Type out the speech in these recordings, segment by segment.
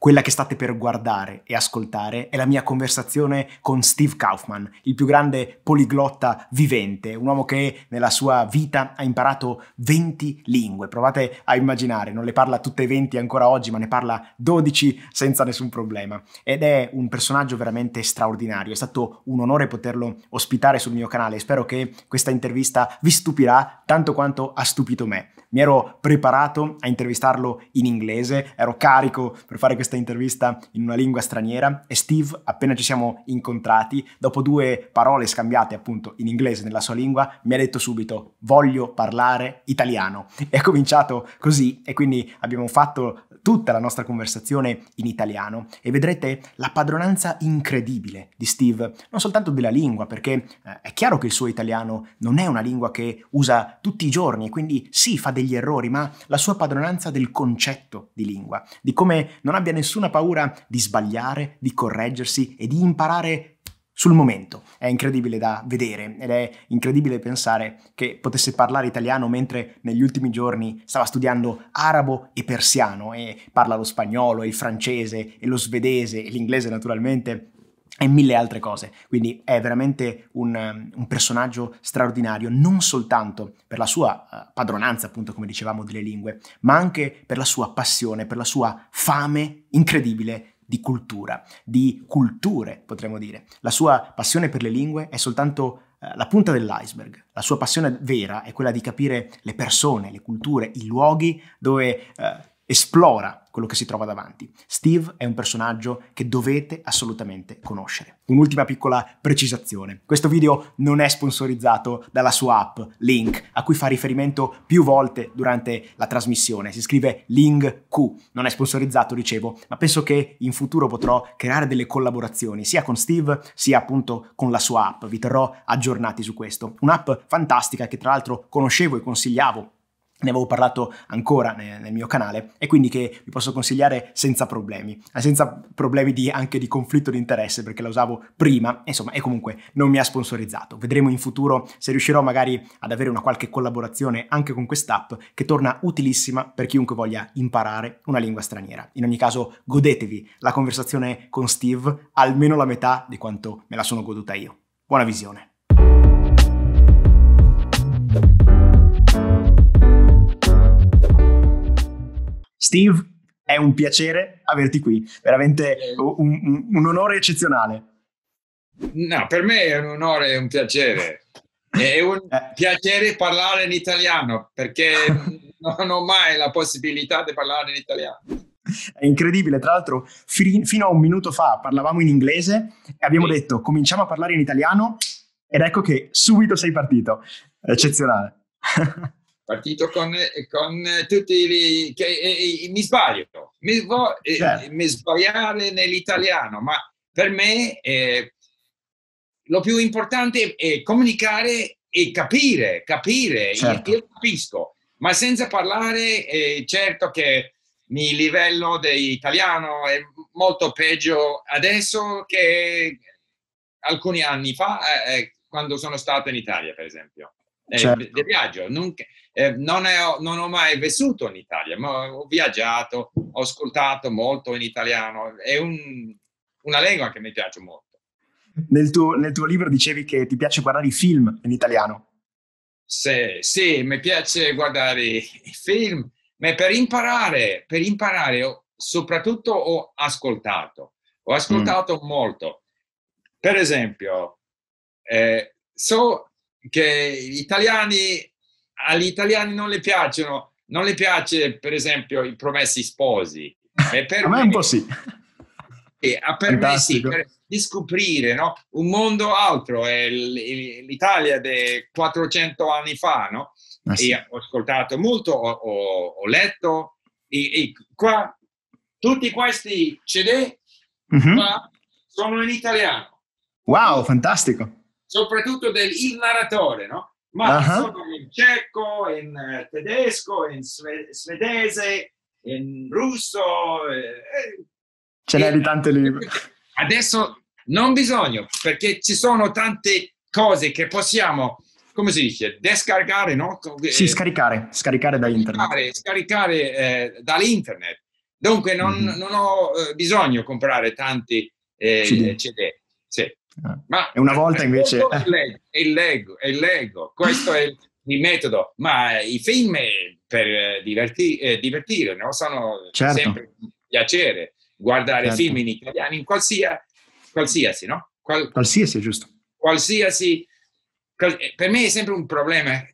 Quella che state per guardare e ascoltare è la mia conversazione con Steve Kaufman, il più grande poliglotta vivente, un uomo che nella sua vita ha imparato 20 lingue. Provate a immaginare, non le parla tutte e 20 ancora oggi, ma ne parla 12 senza nessun problema. Ed è un personaggio veramente straordinario. È stato un onore poterlo ospitare sul mio canale. Spero che questa intervista vi stupirà tanto quanto ha stupito me. Mi ero preparato a intervistarlo in inglese, ero carico per fare questa intervista in una lingua straniera e Steve, appena ci siamo incontrati, dopo due parole scambiate appunto in inglese nella sua lingua, mi ha detto subito voglio parlare italiano. E ha cominciato così e quindi abbiamo fatto tutta la nostra conversazione in italiano e vedrete la padronanza incredibile di Steve, non soltanto della lingua, perché eh, è chiaro che il suo italiano non è una lingua che usa tutti i giorni e quindi sì, fa degli errori, ma la sua padronanza del concetto di lingua, di come non abbia nessuna paura di sbagliare, di correggersi e di imparare sul momento. È incredibile da vedere ed è incredibile pensare che potesse parlare italiano mentre negli ultimi giorni stava studiando arabo e persiano e parla lo spagnolo, il francese e lo svedese e l'inglese naturalmente e mille altre cose. Quindi è veramente un, un, personaggio straordinario, non soltanto per la sua uh, padronanza, appunto, come dicevamo, delle lingue, ma anche per la sua passione, per la sua fame incredibile di cultura, di culture, potremmo dire. La sua passione per le lingue è soltanto eh, la punta dell'iceberg. La sua passione vera è quella di capire le persone, le culture, i luoghi dove eh, esplora quello che si trova davanti. Steve è un personaggio che dovete assolutamente conoscere. Un'ultima piccola precisazione. Questo video non è sponsorizzato dalla sua app Link, a cui fa riferimento più volte durante la trasmissione. Si scrive Link Q. Non è sponsorizzato, dicevo, ma penso che in futuro potrò creare delle collaborazioni sia con Steve sia appunto con la sua app. Vi terrò aggiornati su questo. Un'app fantastica che tra l'altro conoscevo e consigliavo ne avevo parlato ancora nel, mio canale e quindi che vi posso consigliare senza problemi, eh, senza problemi di, anche di conflitto di interesse perché la usavo prima, insomma, e comunque non mi ha sponsorizzato. Vedremo in futuro se riuscirò magari ad avere una qualche collaborazione anche con quest'app che torna utilissima per chiunque voglia imparare una lingua straniera. In ogni caso, godetevi la conversazione con Steve almeno la metà di quanto me la sono goduta io. Buona visione! Steve, è un piacere averti qui, veramente un, un, un onore eccezionale. No, per me è un onore e un piacere. È un eh. piacere parlare in italiano perché non ho mai la possibilità di parlare in italiano. È incredibile, tra l'altro fi- fino a un minuto fa parlavamo in inglese e abbiamo sì. detto cominciamo a parlare in italiano ed ecco che subito sei partito. Eccezionale. partito con, con tutti i... Che, eh, mi sbaglio, mi, vo, certo. mi sbagliare nell'italiano, ma per me eh, lo più importante è comunicare e capire, capire, certo. io, capisco, ma senza parlare, eh, certo che il livello di italiano è molto peggio adesso che alcuni anni fa, eh, eh, quando sono stato in Italia, per esempio. Certo. di viaggio. Non, eh, non, è, non, ho mai vissuto in Italia, ma ho viaggiato, ho ascoltato molto in italiano, è un, una lingua che mi piace molto. Nel tuo, nel tuo, libro dicevi che ti piace guardare i film in italiano. Sì, sì, mi piace guardare i film, ma per imparare, per imparare soprattutto ho ascoltato, ho ascoltato mm. molto. Per esempio, eh, so che gli italiani agli italiani non le piacciono, non le piace per esempio i promessi sposi. E per a me, un po' sì. E ha permesso di scoprire no? un mondo altro, è l'Italia di 400 anni fa, no? Ah, sì. ho ascoltato molto, ho, ho, ho letto, e, e, qua tutti questi CD mm-hmm. sono in italiano. Wow, fantastico. Soprattutto del il narratore, no? ma uh-huh. sono in ceco, in uh, tedesco, in sve- svedese, in russo. Eh, Ce n'è di tante lingue. Adesso non bisogna, perché ci sono tante cose che possiamo, come si dice, descaricare, no? Sì, scaricare, scaricare da internet. Scaricare, scaricare eh, dall'internet. Dunque non, mm-hmm. non ho eh, bisogno di comprare tanti eh, CD. CD. Sì. Ma e una volta invece... È il Lego, è il Lego, questo è il metodo, ma i film per diverti, eh, divertire, no? sono certo. sempre un piacere guardare certo. film in italiano, in qualsiasi, qualsiasi no? Qual, qualsiasi, giusto. Qualsiasi, per me è sempre un problema.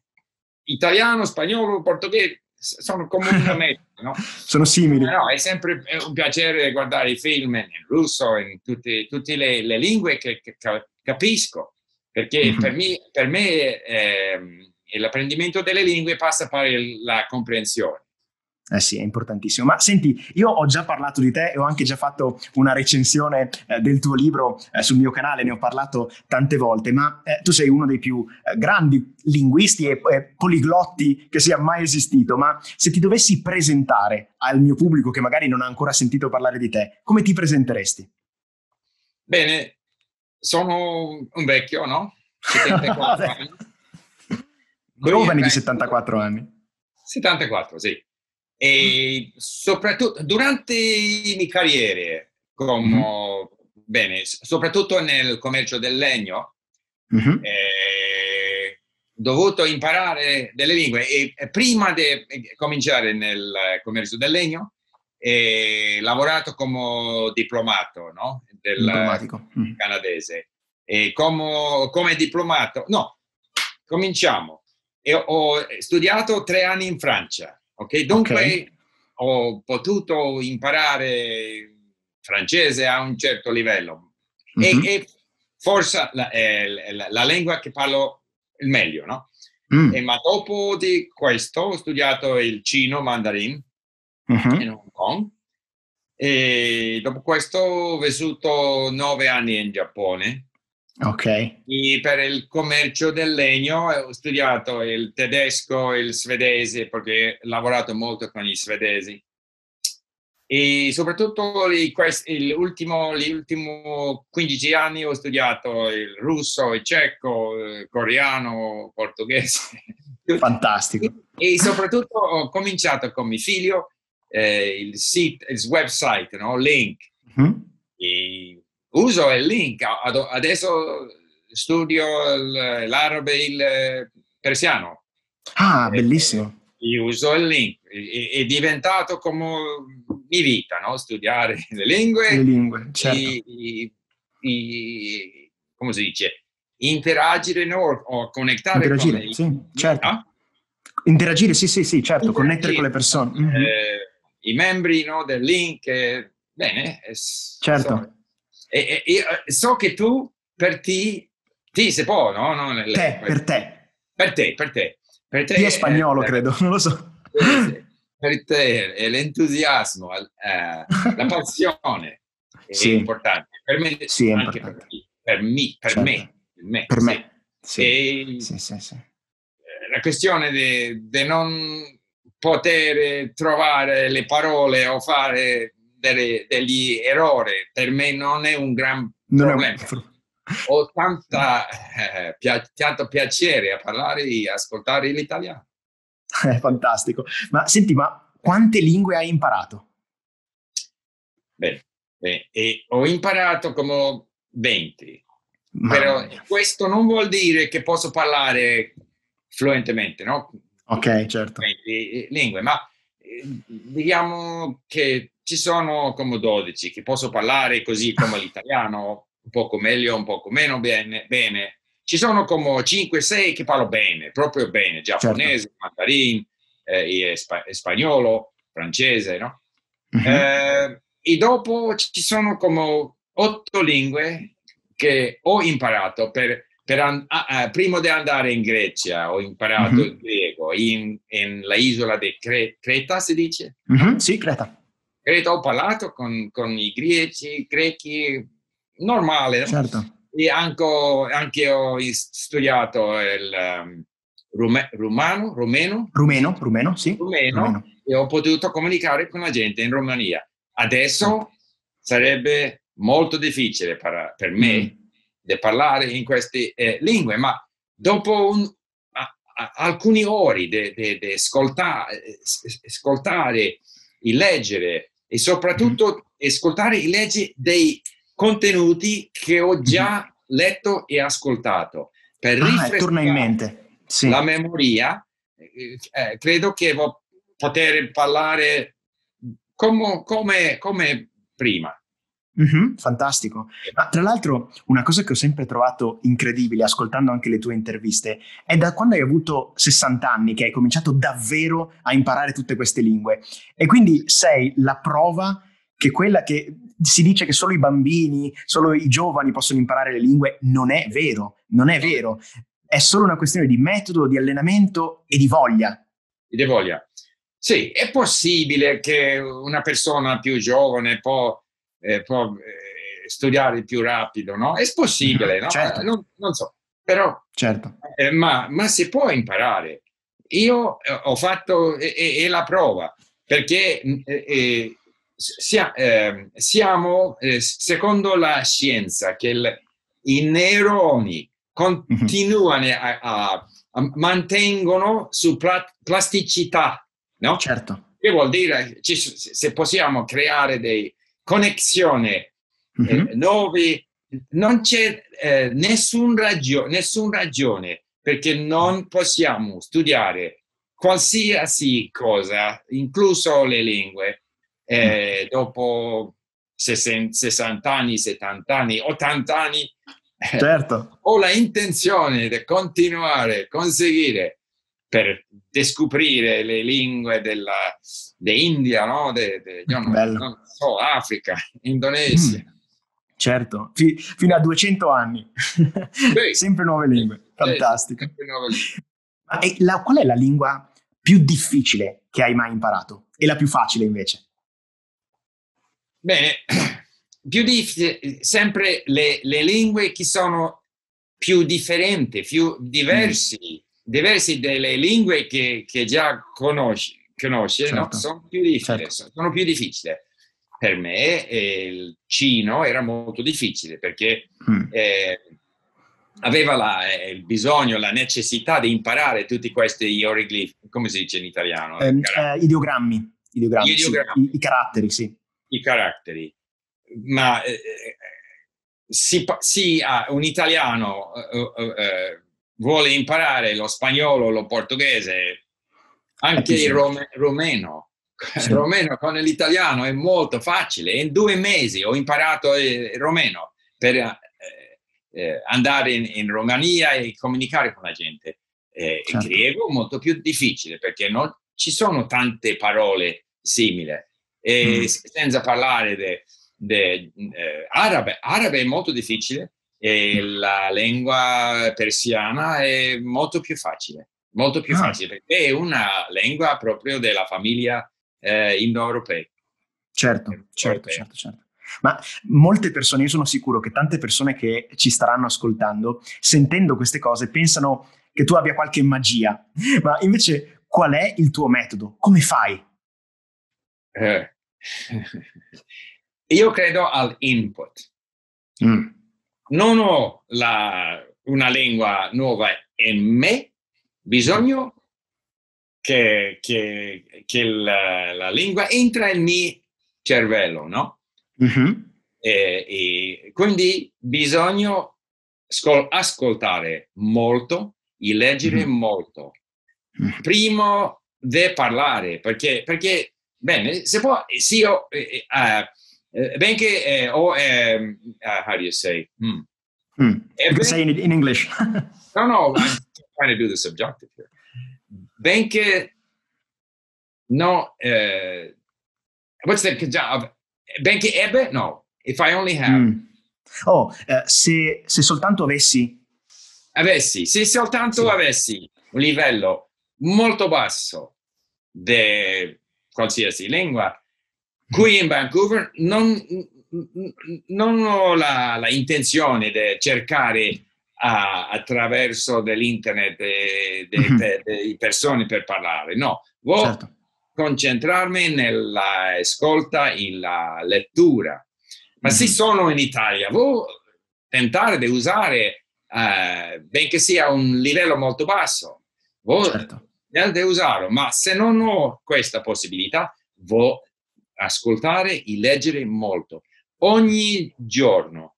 Italiano, spagnolo, portoghese, sono come una meta, no? sono simili. No, è sempre un piacere guardare i film in russo, in tutte, tutte le, le, lingue che, che, capisco, perché mm-hmm. per me, per me eh, l'apprendimento delle lingue passa per la comprensione. Eh sì, è importantissimo. Ma senti, io ho già parlato di te e ho anche già fatto una recensione eh, del tuo libro eh, sul mio canale, ne ho parlato tante volte, ma eh, tu sei uno dei più eh, grandi linguisti e poliglotti che sia mai esistito, ma se ti dovessi presentare al mio pubblico che magari non ha ancora sentito parlare di te, come ti presenteresti? Bene, sono un vecchio, no? 74 anni. Giovane di 74 anni. 74, sì. E soprattutto durante le mie carriere, come, mm-hmm. bene, soprattutto nel commercio del legno, mm-hmm. eh, dovuto imparare delle lingue e prima di cominciare nel commercio del legno ho lavorato come diplomato no? del mm. canadese e come, come diplomato no cominciamo e ho studiato tre anni in Francia Ok, dunque okay. ho potuto imparare francese a un certo livello mm-hmm. e, e, forse la, eh, la, la, lingua che parlo il meglio, no? Mm. E, ma dopo di questo ho studiato il cino mandarin mm-hmm. in Hong Kong e dopo questo ho vissuto nove anni in Giappone Ok. E per il commercio del legno ho studiato il tedesco e il svedese perché ho lavorato molto con i svedesi. E soprattutto gli ultimi 15 anni ho studiato il russo, il ceco, il coreano, il portoghese. Fantastico. E, e, soprattutto ho cominciato con mio figlio eh, il, sito, il website, no? Link. Mm-hmm. E uso il link, adesso studio l'arabe e il persiano. Ah, bellissimo. Io uso il link, è, diventato come mia vita, no? studiare le lingue. Le lingue, certo. E, e, come si dice? Interagire no? o connettare Interagire, con le... sì, certo. Ah? Interagire, sì, sì, sì, certo, connettere con le persone. Mm-hmm. Eh, I membri no, del link, eh, bene. certo. So, e, e, e, so che tu, per ti, ti si può, no? no nel, te, per te. Per te, per te. Per te è spagnolo, eh, credo, non lo so. Per te è l'entusiasmo, eh, la passione è sì. importante. Per me, sì, anche per, per, me, per certo. me. me. Per me. Sì. Sì, sì, sì. Eh, la questione di non poter trovare le parole o fare delle, degli errori per me non è un gran non problema. Un... Ho tanta, eh, pia- tanto piacere a parlare e ascoltare l'italiano. È fantastico. Ma senti, ma quante lingue hai imparato? Bene, bene. ho imparato come 20. Ma... Però questo non vuol dire che posso parlare fluentemente, no? Ok, certo. 20 lingue, ma eh, diciamo che ci sono come 12 che posso parlare così come l'italiano, un poco meglio, un poco meno bene. bene. Ci sono come 5-6 che parlo bene, proprio bene, giapponese, certo. mandarin, eh, spa- spagnolo, francese, no? Uh-huh. Eh, e dopo ci sono come 8 lingue che ho imparato per, per an- ah, prima di andare in Grecia ho imparato uh-huh. il greco in, in la isola di Cre- Creta si dice? Uh-huh. Sì, Creta credo ho parlato con, con i greci, grechi, normale. Certo. E anche, anche ho studiato il um, rumano, rumeno. Rumeno, rumeno, sì. Rumeno, rumeno, e ho potuto comunicare con la gente in Romania. Adesso certo. sarebbe molto difficile per, per me mm. di parlare in queste eh, lingue, ma dopo un, a, a, alcune ore di ascoltare, ascoltare e leggere e soprattutto mm-hmm. ascoltare e leggere dei contenuti che ho già mm-hmm. letto e ascoltato per ah, rifrescare sì. la memoria. Eh, eh, credo che poter parlare come, come, come prima. Mm-hmm, fantastico. Ma tra l'altro, una cosa che ho sempre trovato incredibile, ascoltando anche le tue interviste, è da quando hai avuto 60 anni che hai cominciato davvero a imparare tutte queste lingue. E quindi sei la prova che quella che si dice che solo i bambini, solo i giovani possono imparare le lingue, non è vero, non è vero. È solo una questione di metodo, di allenamento e di voglia. E di voglia. Sì, è possibile che una persona più giovane può eh, può eh, studiare più rapido, no? È possibile, no? Certo. Non, non, so, però... Certo. Eh, ma, ma, si può imparare. Io eh, ho fatto, e, la prova, perché mm, eh, sia, ehm, siamo, secondo la scienza, che il, i neuroni continuano a, a, a mantengono su pla- plasticità, no? Certo. Che vuol dire ci, se possiamo creare dei, connessione mm-hmm. eh, nuovi, non c'è eh, nessun, ragio- nessun ragione perché non possiamo studiare qualsiasi cosa, incluso le lingue, eh, mm. dopo 60, anni, 70 anni, 80 anni. Certo. ho la intenzione di continuare a conseguire per descoprire le lingue della, India, no? De, de, non, non, so, Africa, Indonesia. Mm, certo, F- fino a 200 anni. Sì. sempre nuove lingue, fantastico. Sì, nuove lingue. Ma la, qual è la lingua più difficile che hai mai imparato? E la più facile invece? Bene, più difficile, sempre le, le lingue che sono più differenti, più diversi, mm. Diversi dalle lingue che, che già conosci, conosce, certo. no? sono più difficili. Certo. Sono più difficili. Per me eh, il cino era molto difficile perché mm. eh, aveva la, eh, il bisogno, la necessità di imparare tutti questi ieroglifi, come si dice in italiano? Eh, ideogrammi, ideogrammi, ideogrammi. Sì. I, I, caratteri, sì. I caratteri. Ma eh, eh, si, si, ah, un italiano vuole imparare lo spagnolo, lo portoghese, anche il rom- romeno. Sì. Il romeno con l'italiano è molto facile. In due mesi ho imparato il romeno per eh, eh, andare in, in, Romania e comunicare con la gente. Eh, certo. Il greco è molto più difficile perché non ci sono tante parole simili. E mm. Senza parlare di eh. Arabe è molto difficile e la lingua persiana è molto più facile molto più ah. facile perché è una lingua proprio della famiglia eh, indoeuropea. Certo, certo, certo, certo. Ma molte persone, io sono sicuro che tante persone che ci staranno ascoltando, sentendo queste cose, pensano che tu abbia qualche magia, ma invece qual è il tuo metodo? Come fai? Eh. Io credo all'input. Mm. Non ho la, una lingua nuova in me, bisogno che, che, che la, la, lingua entra nel mio cervello, no? Mm-hmm. E, e quindi bisogna scol- ascoltare molto e leggere mm-hmm. molto. Mm-hmm. Prima di parlare, perché, perché, bene, se può, sì, io, eh, uh, benché eh, ho, uh, how do you say? Mm. Mm. You can say in, in English. no, no, trying to do the subjunctive here. Benché no, what's the conjunction? Benché ebbe? No, if I only have. Mm. Oh, uh, se, se, soltanto avessi. Avessi, se soltanto sì. avessi un livello molto basso di qualsiasi lingua, qui in Vancouver non, non ho la, la intenzione di cercare a, attraverso dell'internet e delle mm-hmm. per, persone per parlare, no, vuoi certo. concentrarmi nell'ascolta e la lettura. Ma mm-hmm. se sono in Italia, vuoi tentare di usare, eh, benché sia un livello molto basso, vuoi certo. usarlo, ma se non ho questa possibilità, vuoi ascoltare e leggere molto. Ogni giorno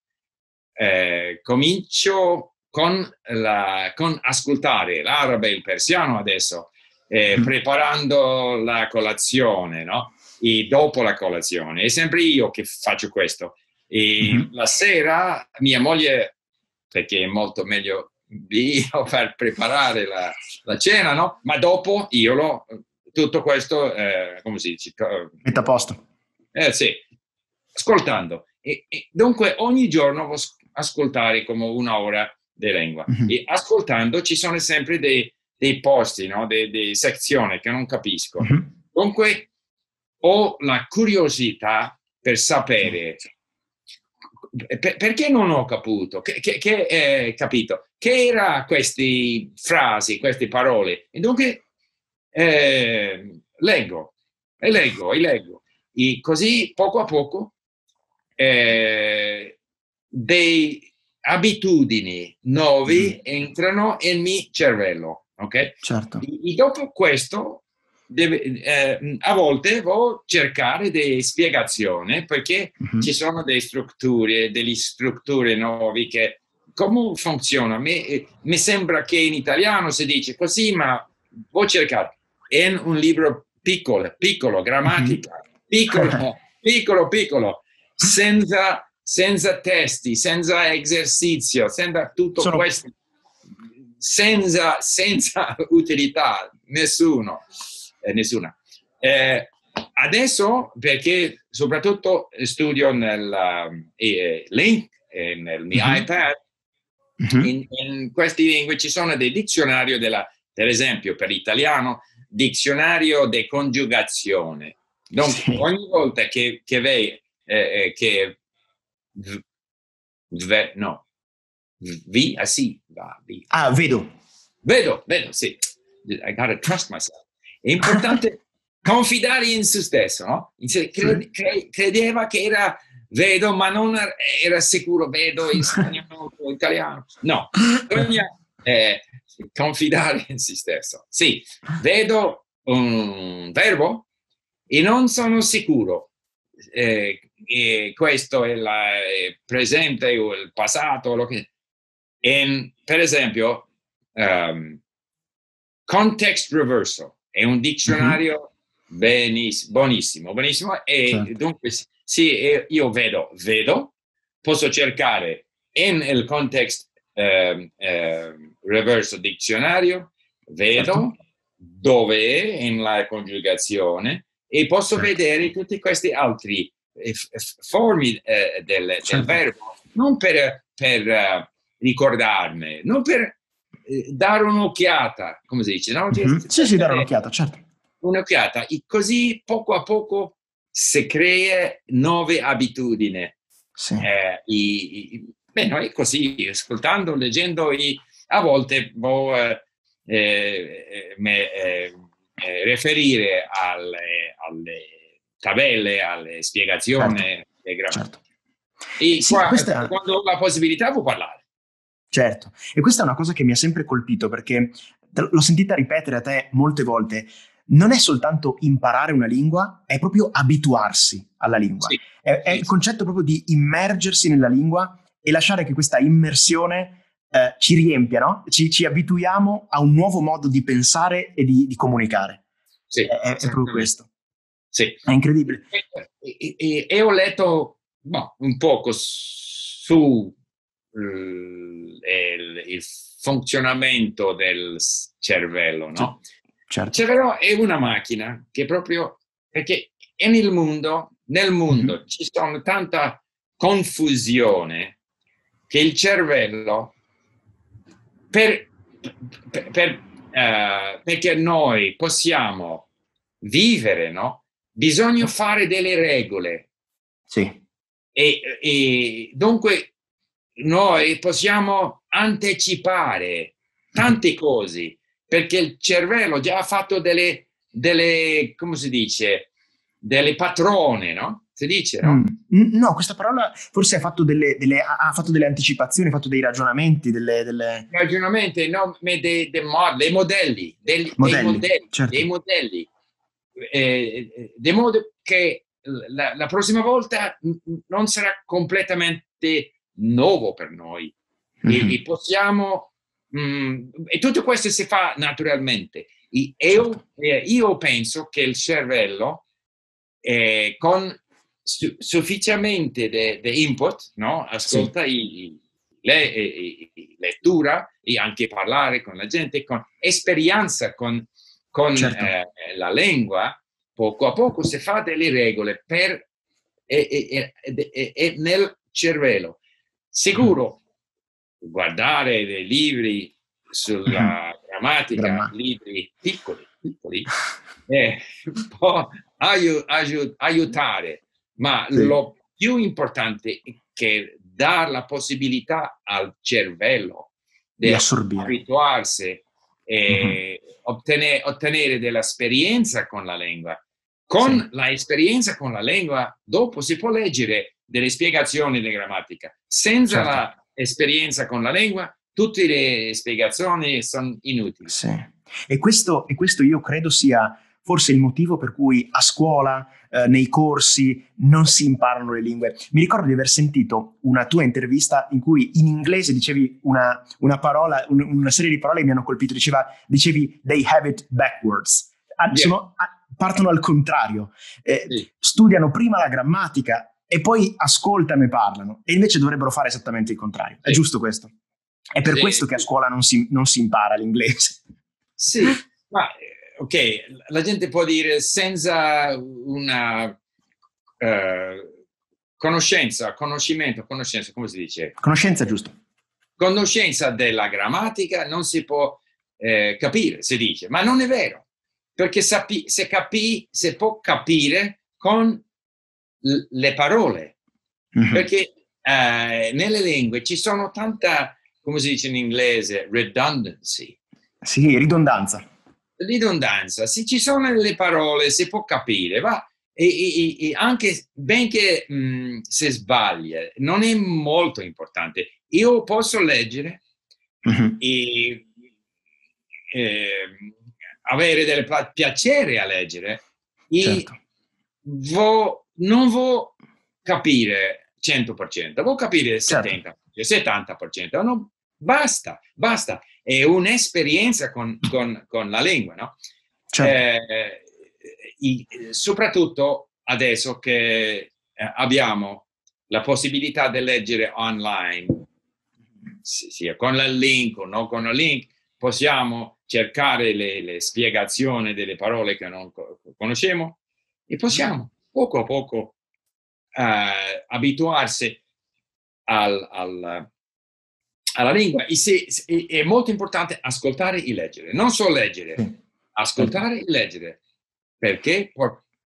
eh, comincio con, la, con ascoltare l'arabo e il persiano adesso, eh, mm. preparando la colazione, no? E dopo la colazione. È sempre io che faccio questo. E mm-hmm. la sera mia moglie, perché è molto meglio di io per preparare la, la, cena, no? Ma dopo io lo, tutto questo, eh, come si dice? Mette a posto. Eh sì, ascoltando. E, e dunque ogni giorno devo ascoltare come un'ora di lingua. Mm-hmm. E ascoltando ci sono sempre dei, dei posti, no? delle sezioni che non capisco. Mm-hmm. Dunque ho la curiosità per sapere per, perché non ho capito, che, che, che eh, capito, che era queste frasi, queste parole. E dunque eh, leggo, e leggo, e leggo. E così poco a poco eh, dei abitudini nuove mm. entrano nel mio cervello. Ok? Certo. E, e dopo questo deve, eh, a volte devo cercare delle spiegazioni perché uh-huh. ci sono delle strutture, delle strutture nuove che come funziona? Mi, mi, sembra che in italiano si dice così, ma vuoi cercare. È un libro piccolo, piccolo, grammatica, uh-huh. piccolo, piccolo, piccolo, senza, senza testi, senza esercizio, senza tutto sono... questo, senza, senza utilità, nessuno eh, nessuna. Eh, adesso, perché soprattutto studio nel eh, link, nel mio mm-hmm. iPad, mm-hmm. In, in, queste lingue ci sono dei dizionari della, per esempio per l'italiano, dizionario di congiugazione. Dunque, sì. ogni volta che, che vei, eh, eh, che v, no, vi, ah sì, va, vi. Ah, vedo. Vedo, vedo, sì. I gotta trust myself. È importante confidare in se stesso, no? Crede, credeva che era vedo, ma non era sicuro vedo in spagnolo o italiano. No, bisogna eh, confidare in se stesso. Sì, vedo un verbo e non sono sicuro. Eh, e questo è il presente o il passato. Lo che... E, per esempio, um, context reversal è un dizionario mm-hmm. beniss- buonissimo, buonissimo. E certo. dunque, sì, io vedo, vedo, posso cercare nel context eh, eh, reverso dizionario, vedo certo. dove è in la congiugazione e posso certo. vedere tutti questi altri eh, forme eh, del, del, certo. verbo, non per, per uh, ricordarmi, non per eh, dare un'occhiata, come si dice? No? Mm-hmm. Sì, sì, dare un'occhiata, certo. Un'occhiata, e così poco a poco si crea nuove abitudini. Sì. Eh, i, i, beh, noi così, ascoltando, leggendo, i, a volte boh, eh, eh, me, eh, riferire alle, alle, tabelle, alle spiegazioni. Certo. certo. E sì, qua, questa... quando ho la possibilità può parlare. Certo, e questa è una cosa che mi ha sempre colpito perché l'ho sentita ripetere a te molte volte. Non è soltanto imparare una lingua, è proprio abituarsi alla lingua. Sì. È, è, il concetto proprio di immergersi nella lingua e lasciare che questa immersione eh, ci riempia, no? ci, ci, abituiamo a un nuovo modo di pensare e di, di comunicare. Sì, è, è, proprio questo. Sì. È incredibile. E, e, e, ho letto boh, un poco su il, il funzionamento del cervello, no? Certo. Il cervello è una macchina che proprio perché nel mondo, nel mondo mm-hmm. ci sono tanta confusione che il cervello per, per, per uh, perché noi possiamo vivere, no? Bisogna fare delle regole. Sì. E, e dunque noi possiamo anticipare tante cose perché il cervello già ha fatto delle, delle come si dice, delle patrone, no? Si dice, no? Mm. No, questa parola forse ha fatto delle, delle, ha fatto delle anticipazioni, ha fatto dei ragionamenti, delle... delle... Ragionamenti, no, dei, dei, dei modelli, dei, modelli, dei modelli, certo. dei modelli, eh, eh, di modo che la, la, prossima volta non sarà completamente nuovo per noi mm-hmm. e, e, possiamo mm, e tutto questo si fa naturalmente e io, eh, io penso che il cervello eh, con su, sufficientemente di input no? ascolta sì. le, e, e, lettura e anche parlare con la gente, con esperienza con, con certo. eh, la lingua, poco a poco si fa delle regole per, e, e nel cervello. Sicuro, guardare dei libri sulla mm-hmm. grammatica, Gramma. libri piccoli, piccoli eh, può aiut- aiut- aiutare, ma sì. lo più importante è che dare la possibilità al cervello di, di abituarsi e mm-hmm. ottenere, ottenere dell'esperienza con la lingua. Con sì. l'esperienza con la lingua, dopo si può leggere delle spiegazioni di grammatica. Senza certo. l'esperienza con la lingua, tutte le spiegazioni sono inutili. Sì. E, questo, e questo io credo sia forse il motivo per cui a scuola, eh, nei corsi, non si imparano le lingue. Mi ricordo di aver sentito una tua intervista in cui in inglese dicevi una, una parola, un, una serie di parole che mi hanno colpito, diceva, dicevi they have it backwards. Ah, yeah. sono, ah, partono al contrario, eh, sì. studiano prima la grammatica e poi ascoltano e parlano, e invece dovrebbero fare esattamente il contrario. È giusto questo? È per sì. questo che a scuola non si, non si impara l'inglese. Sì, ma ok, la gente può dire senza una uh, conoscenza, conoscimento, conoscenza, come si dice? Conoscenza, giusto. Conoscenza della grammatica non si può eh, capire, si dice, ma non è vero, perché sapi, se, capi, se può capire con l- le parole, mm-hmm. perché eh, nelle lingue ci sono tanta, come si dice in inglese, redundancy. Sì, ridondanza ridondanza, se ci sono le parole si può capire, va. E, e, e anche benché mh, se sbaglia, non è molto importante. Io posso leggere uh-huh. e eh, avere del piacere a leggere e certo. vo, non vuoi capire 100%, vuoi capire certo. 70%, 70%, no, basta, basta è un'esperienza con, con, con la lingua, no? Certo. Eh, i, soprattutto adesso che eh, abbiamo la possibilità di leggere online, sia con il link o non con il link, possiamo cercare le, le spiegazioni delle parole che non conosciamo e possiamo poco a poco eh, abituarsi al, al, alla lingua è molto importante ascoltare e leggere, non solo leggere, ascoltare e leggere, perché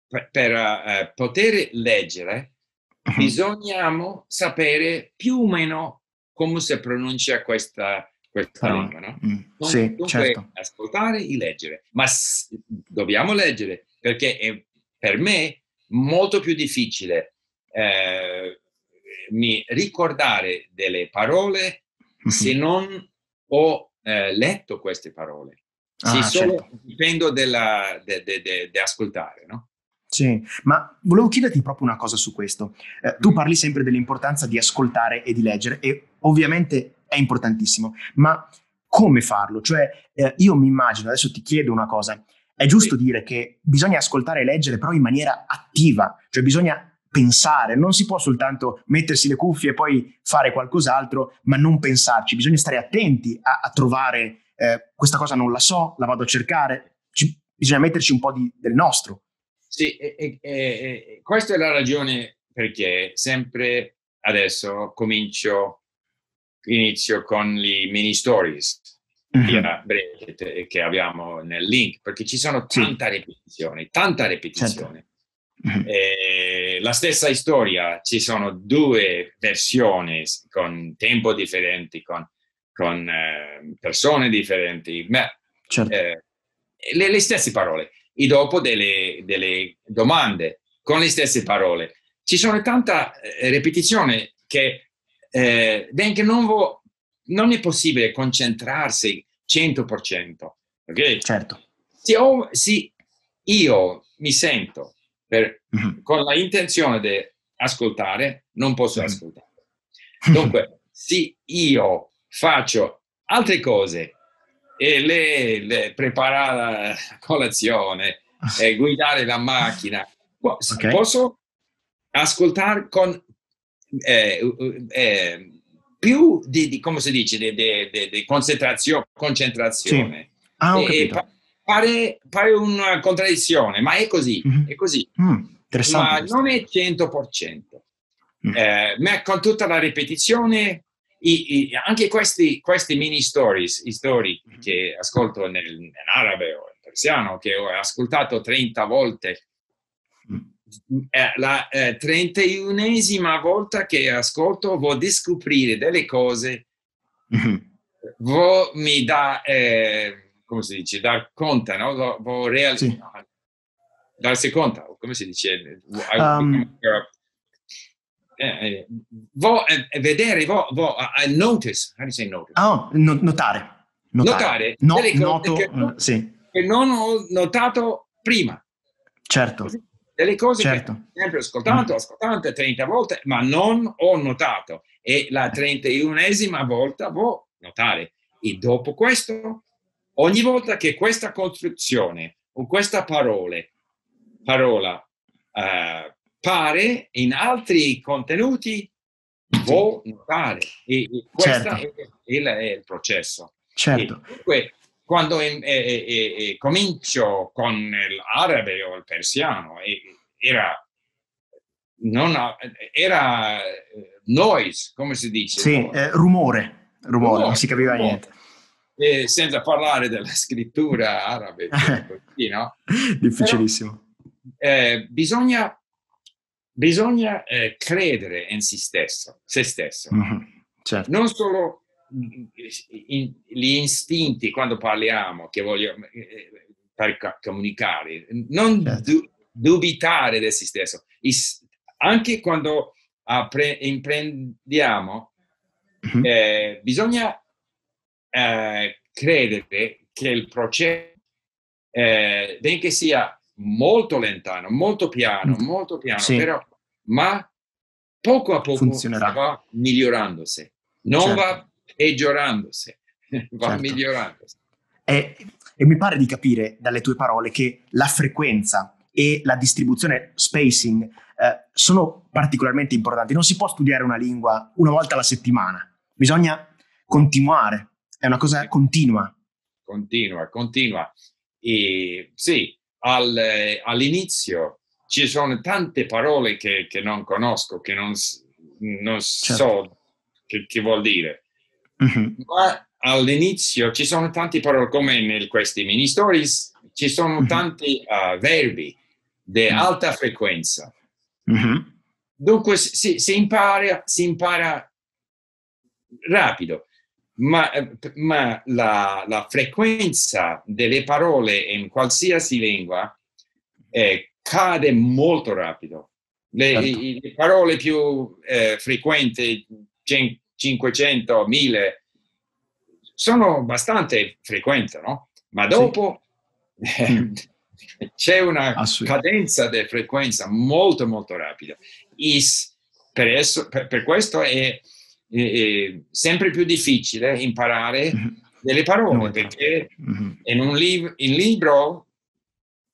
per, per uh, poter leggere uh-huh. bisogna sapere più o meno come si pronuncia questa, questa ah, lingua. No? Mm, sì, dunque, certo. ascoltare e leggere, ma s- dobbiamo leggere perché è per me molto più difficile eh, mi ricordare delle parole se non ho eh, letto queste parole. Ah, solo certo. dipendo da de, de, de, ascoltare, no? Sì, ma volevo chiederti proprio una cosa su questo. Eh, tu mm. parli sempre dell'importanza di ascoltare e di leggere e ovviamente è importantissimo, ma come farlo? Cioè, eh, io mi immagino, adesso ti chiedo una cosa, è giusto sì. dire che bisogna ascoltare e leggere però in maniera attiva, cioè bisogna pensare, non si può soltanto mettersi le cuffie e poi fare qualcos'altro, ma non pensarci, bisogna stare attenti a, a trovare eh, questa cosa non la so, la vado a cercare, Ci, bisogna metterci un po' di, del nostro. Sì, e, e, e, questa è la ragione perché sempre adesso comincio, inizio con le mini stories mm-hmm. che abbiamo nel link, perché ci sono tanta sì. ripetizione, tanta ripetizione. Certo. Mm-hmm. Eh, la stessa storia, ci sono due versioni con tempo differenti, con, con eh, persone differenti, ma certo. eh, le, le, stesse parole. E dopo delle, delle, domande con le stesse parole. Ci sono tanta eh, ripetizione che eh, benché non, vo, non è possibile concentrarsi 100%. Okay? Certo. Se, ho, se io mi sento per, mm-hmm. con la intenzione di ascoltare, non posso mm-hmm. ascoltare. Dunque, se io faccio altre cose e le, le preparare la colazione e guidare la macchina, okay. posso ascoltare con eh, eh, più di, di, come si dice, di, di, di concentrazione. concentrazione. Sì. Ah, e, pare, pare, una contraddizione, ma è così, mm-hmm. è così. Mm, ma non è 100%. Mm. Eh, ma con tutta la ripetizione, i, i, anche questi, questi, mini stories, i story mm-hmm. che ascolto nel, nell'arabe o in persiano, che ho ascoltato 30 volte, eh, la eh, 31esima volta che ascolto vuol scoprire delle cose, mm-hmm. vuol mi dà, eh, come si dice, dar conto, no? Real- sì. darsi conto, come si dice? Um, eh, vo, eh, vedere, vo, vo, uh, notice, how do you say notice? Oh, no, notare. Notare, notare no, noto, che, sì. che non ho notato prima. Certo. Delle cose certo. che sempre ascoltato, mm. ascoltato 30 volte, ma non ho notato. E la 31esima volta voglio notare. E dopo questo, ogni volta che questa costruzione o questa parole, parola uh, pare in altri contenuti, voglio notare. E, e questo certo. è, è, è, il processo. Certo. E, quando eh, eh, eh, comincio con l'arabe o il persiano, era, non, era noise, come si dice? Sì, eh, rumore, rumore, rumore, non si capiva rumore. niente. E senza parlare della scrittura arabe, così, no? Difficilissimo. Però, eh, bisogna, bisogna eh, credere in se stesso, se stesso. Mm-hmm, certo. non solo in, gli istinti quando parliamo, che voglio eh, per comunicare, non certo. du, dubitare di se stesso. Is, anche quando apre, imprendiamo, mm-hmm. eh, bisogna eh, credere che il processo, eh, benché sia molto lentano, molto piano, mm. molto piano, sì. però, ma poco a poco Funzionerà. va migliorandosi. Non certo. va peggiorandosi, va certo. migliorandosi. E, e mi pare di capire dalle tue parole che la frequenza e la distribuzione spacing eh, sono particolarmente importanti. Non si può studiare una lingua una volta alla settimana, bisogna continuare, è una cosa continua. Continua, continua. E sì, al, all'inizio ci sono tante parole che, che non conosco, che non, non certo. so che, che vuol dire. Mm-hmm. Ma all'inizio ci sono tante parole, come in questi mini stories, ci sono mm-hmm. tanti uh, verbi di mm-hmm. alta frequenza. Dunque si, si, impara, si impara rapido, ma, ma la, la, frequenza delle parole in qualsiasi lingua eh, cade molto rapido. Le, certo. i, le parole più eh, frequenti, 500, 1000, sono abbastanza frequenti, no? Ma dopo sì. eh, c'è una cadenza di frequenza molto, molto rapida. Is, per, esso, per, per, questo è, è, sempre più difficile imparare mm-hmm. delle parole, no, perché mm-hmm. in un liv- in libro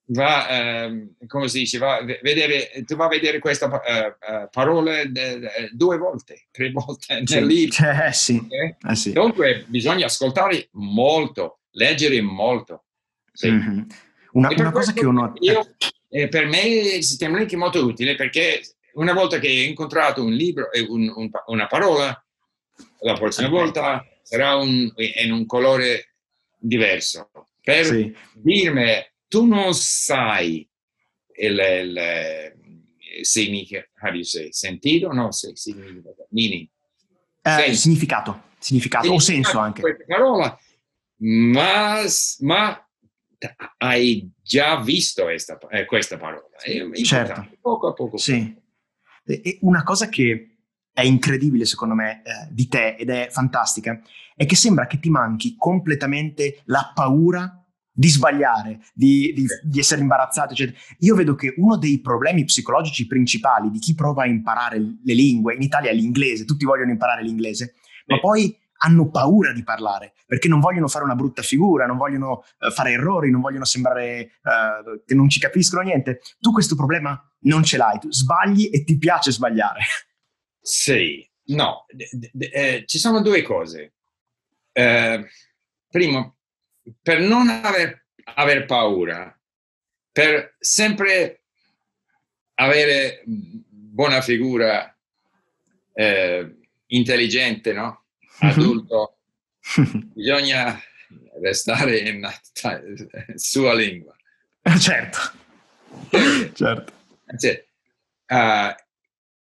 va, eh, come si dice, va vedere, tu vai a vedere questa uh, parola de, due volte, tre volte nel libro. Cioè, sì. Okay? Eh sì. Dunque bisogna ascoltare molto, leggere molto. Sì. Mm-hmm. Una, una cosa che uno... Io, eh, per me il sistema link è molto utile perché una volta che hai incontrato un libro, e un, un, una parola, la prossima volta sarà un, in un colore diverso. Per sì. dirmi tu non sai il, il, il significato, sentito? No, significato, meaning. Eh, significato, significato, o senso anche. Parola, ma, ma hai già visto questa, eh, questa parola. È certo. Poco a poco. Sì. E una cosa che è incredibile secondo me eh, di te ed è fantastica è che sembra che ti manchi completamente la paura di sbagliare, di, di, di, essere imbarazzato, eccetera. Io vedo che uno dei problemi psicologici principali di chi prova a imparare le lingue, in Italia è l'inglese, tutti vogliono imparare l'inglese, ma poi hanno paura di parlare perché non vogliono fare una brutta figura, non vogliono uh, fare errori, non vogliono sembrare uh, che non ci capiscono niente. Tu questo problema non ce l'hai, tu sbagli e ti piace sbagliare. Sì, no, eh, ci sono due cose. Eh, primo, per non aver, aver paura, per sempre avere buona figura, eh, intelligente, no? Mhm. Adulto, bisogna restare in sua lingua. Certo, certo. Cioè, uh,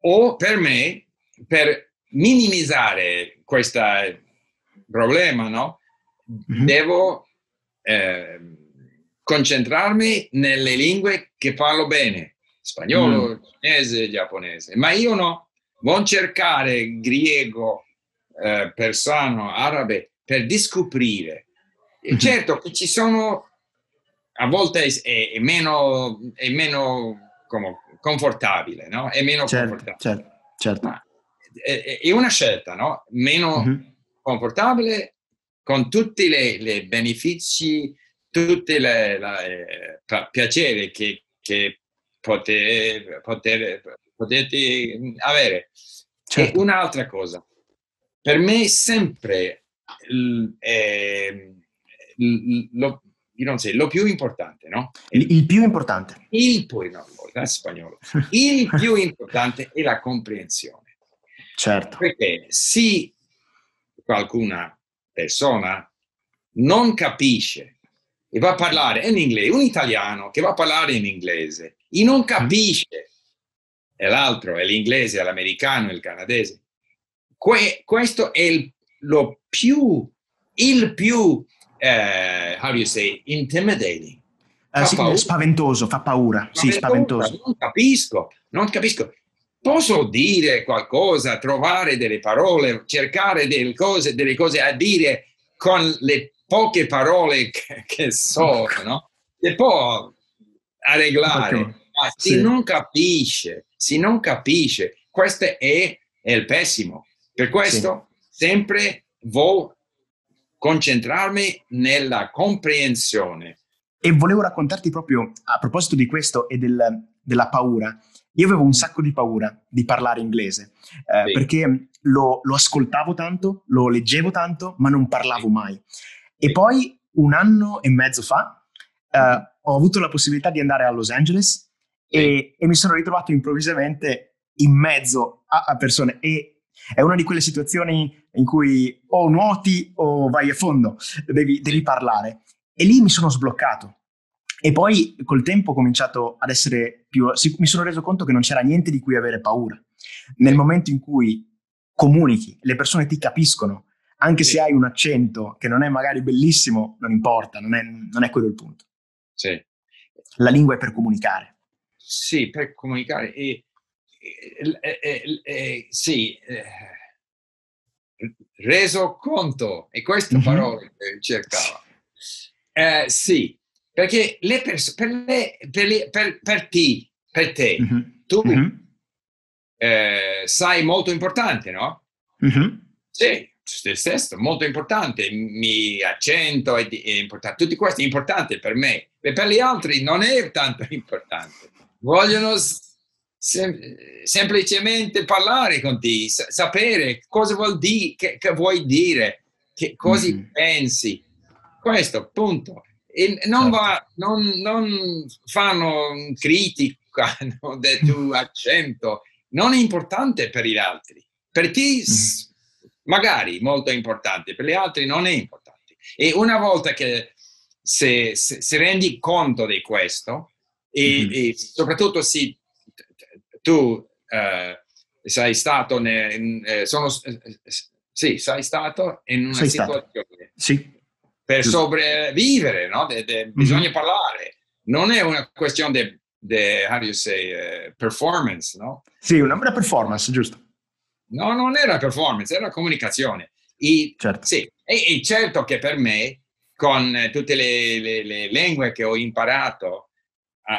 o per me, per minimizzare questo problema, no? Mm-hmm. Devo eh, concentrarmi nelle lingue che parlo bene, spagnolo, mm. cinese, giapponese, ma io no, non cercare greco, eh, persano, arabe per riscoprire. Mm-hmm. Certo che ci sono, a volte è, è meno, è meno come, confortabile, no? È meno certo, confortabile. Certo, certo. È, è, una scelta, no? Meno mm-hmm. confortabile con tutti i benefici, tutti i piaceri che, che poter, poter, potete avere. Certo. E un'altra cosa, per me sempre eh, lo, so, lo, più importante, no? Il, il più importante. Il, no, spagnolo. il più importante è la comprensione. Certo. Perché se qualcuna persona non capisce e va a parlare in inglese, un italiano che va a parlare in inglese e non capisce, e l'altro è l'inglese, l'americano, il canadese, que- questo è il, lo più, il più, eh, how do you say, intimidating. Uh, sì, spaventoso, fa paura. Spaventoso. Sì, spaventoso. Non capisco, non capisco posso dire qualcosa, trovare delle parole, cercare delle cose, delle cose a dire con le poche parole che, che so, no? E può arreglare, okay. ma sì. se non capisce, se non capisce, questo è, è il pessimo. Per questo sì. sempre voglio concentrarmi nella comprensione. E volevo raccontarti proprio a proposito di questo e del, della paura io avevo un sacco di paura di parlare inglese eh, perché lo, lo, ascoltavo tanto, lo leggevo tanto, ma non parlavo mai. E poi un anno e mezzo fa eh, ho avuto la possibilità di andare a Los Angeles e, e mi sono ritrovato improvvisamente in mezzo a, a persone. E è una di quelle situazioni in cui o nuoti o vai a fondo, devi, devi parlare. E lì mi sono sbloccato e poi col tempo ho cominciato ad essere più... mi sono reso conto che non c'era niente di cui avere paura. Nel momento in cui comunichi, le persone ti capiscono, anche sì. se hai un accento che non è magari bellissimo, non importa, non è, non è quello il punto. Sì. La lingua è per comunicare. Sì, per comunicare. E, e, e, sì, eh, reso conto, e queste mm-hmm. parole che cercavo. Eh, sì, perché le pers- per, le, per, le, per, per, te, per te mm-hmm. tu mm-hmm. Eh, sai molto importante, no? Mm-hmm. Sì, stesso, molto importante, mi accento è, è importante, tutti questi è importante per me, e per gli altri non è tanto importante. Vogliono sem- semplicemente parlare con te, s- sapere cosa vuol dire, che, che vuoi dire, che cosa mm-hmm. pensi. Questo, punto e non, certo. va, non, non fanno critica no, del tuo accento, non è importante per gli altri. Per te mm. magari molto importante, per gli altri non è importante. E una volta che se, se, se rendi conto di questo, e, mm. e soprattutto se tu eh, sei stato, ne, eh, sono, eh, sì, sei stato in una sei situazione stato. Sì per sopravvivere, no? de, de, bisogna mm-hmm. parlare. Non è una questione di, uh, performance, no? Sì, una, una performance, giusto. No, non era performance, era comunicazione. E, certo. Sì, e, e certo che per me con tutte le, le, le lingue che ho imparato,